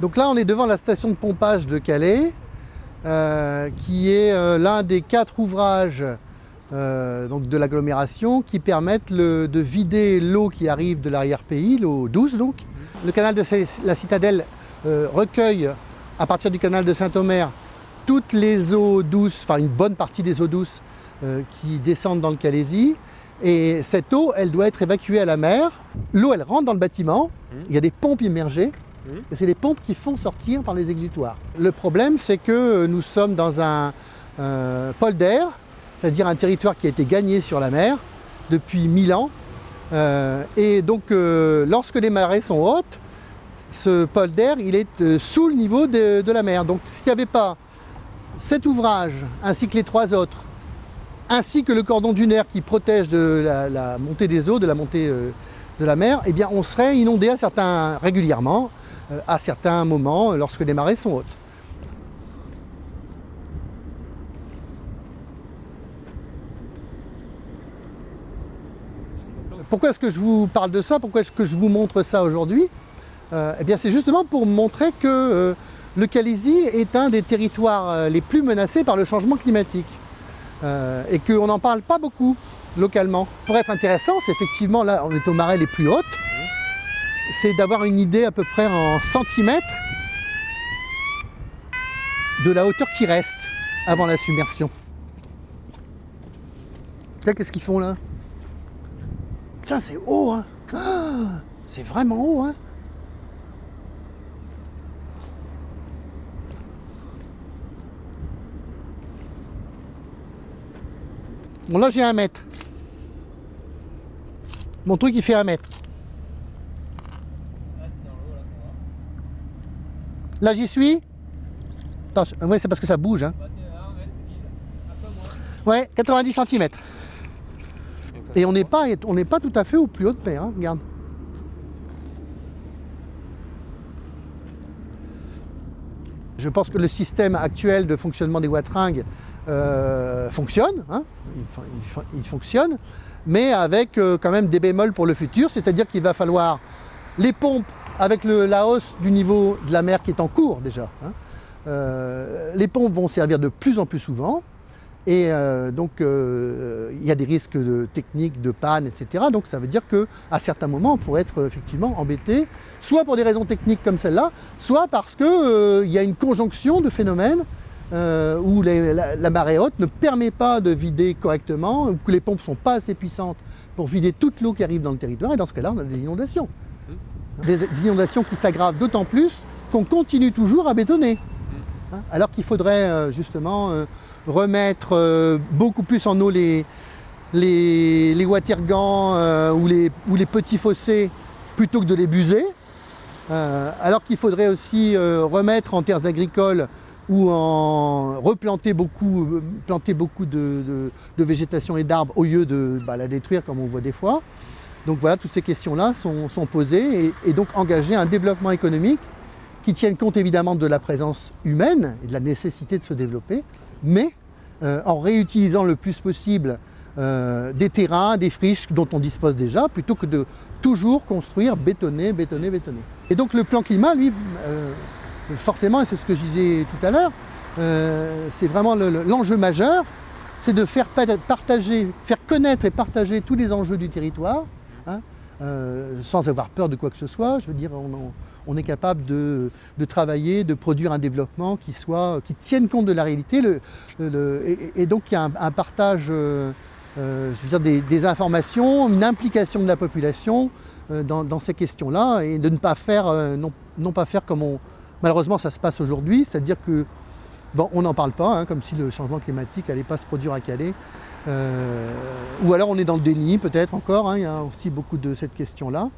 Donc là, on est devant la station de pompage de Calais, euh, qui est euh, l'un des quatre ouvrages euh, donc de l'agglomération qui permettent le- de vider l'eau qui arrive de l'arrière-pays, l'eau douce donc. Le canal de la Citadelle recueille, à partir du canal de Saint-Omer, toutes les eaux douces, enfin une bonne partie des eaux douces qui descendent dans le Calaisie. Et cette eau, elle doit être évacuée à la mer. L'eau, elle rentre dans le bâtiment. Il y a des pompes immergées. Et c'est les pompes qui font sortir par les exutoires. Le problème, c'est que euh, nous sommes dans un euh, polder, c'est-à-dire un territoire qui a été gagné sur la mer depuis 1000 ans. Euh, et donc, euh, lorsque les marées sont hautes, ce polder, il est sous le niveau de, la mer. Donc, s'il n'y avait pas cet ouvrage, ainsi que les trois autres, ainsi que le cordon dunaire qui protège de la, montée des eaux, de la montée de la mer, eh bien, on serait inondé à certains, régulièrement, à certains moments, euh, lorsque les marées sont hautes. Pourquoi est-ce que je vous parle de ça? Pourquoi est-ce que je vous montre ça aujourd'hui? Euh, Eh bien, c'est justement pour montrer que euh, le Calaisie est un des territoires euh, les plus menacés par le changement climatique Euh, et qu'on n'en parle pas beaucoup localement. Pour être intéressant, c'est effectivement là, on est aux marées les plus hautes, c'est d'avoir une idée à peu près en centimètres de la hauteur qui reste avant la submersion. Tiens, qu'est-ce qu'ils font là? Tiens, c'est haut, hein Ah, C'est vraiment haut, hein Bon, là, j'ai un mètre. Mon truc, il fait un mètre. Là, j'y suis ouais, c'est parce que ça bouge. Hein. Ouais, 90 cm. Et on n'est pas, on n'est pas tout à fait au plus haut de paix, hein, regarde. Je pense que le système actuel de fonctionnement des wateringues euh, fonctionne, hein, il fonctionne, mais avec euh, quand même des bémols pour le futur, c'est-à-dire qu'il va falloir les pompes avec la hausse du niveau de la mer qui est en cours déjà. hein. Euh, les pompes vont servir de plus en plus souvent. Et euh, donc, euh, il y a des risques techniques, de panne, etc. Donc, ça veut dire qu'à certains moments, on pourrait être effectivement embêté, soit pour des raisons techniques comme celle-là, soit parce qu'il y a une conjonction de phénomènes où la, la marée haute ne permet pas de vider correctement, ou que les pompes ne sont pas assez puissantes pour vider toute l'eau qui arrive dans le territoire. Et dans ce cas-là, on a des inondations. Des, inondations qui s'aggravent d'autant plus qu'on continue toujours à bétonner. Hein, alors qu'il faudrait euh, justement euh, remettre euh, beaucoup plus en eau les, les, watergans ou, les, petits fossés plutôt que de les buser. Alors qu'il faudrait aussi remettre en terres agricoles ou en replanter beaucoup, planter beaucoup de végétation et d'arbres au lieu de bah, la détruire comme on voit des fois. Donc voilà, toutes ces questions-là sont, posées et, donc engager un développement économique qui tienne compte évidemment de la présence humaine et de la nécessité de se développer, mais euh, en réutilisant le plus possible euh, des terrains, des friches dont on dispose déjà, plutôt que de toujours construire, bétonner, bétonner, bétonner. Et donc le plan climat, lui, euh, forcément, et c'est ce que je disais tout à l'heure, c'est vraiment le- le- l'enjeu majeur, c'est de faire pa- partager, faire connaître et partager tous les enjeux du territoire, hein, euh, sans avoir peur de quoi que ce soit. Je veux dire, on, est capable de, travailler, de produire un développement qui soit, qui tienne compte de la réalité, et, donc il y a un, partage, euh, euh, je veux dire, des, informations, une implication de la population dans, ces questions-là, et de ne pas faire, non pas faire comme on, malheureusement ça se passe aujourd'hui, c'est-à-dire que Bon, on n'en parle pas, hein, comme si le changement climatique n'allait pas se produire à Calais. Euh, ou alors on est dans le déni, peut-être encore, hein, il y a aussi beaucoup de cette question-là.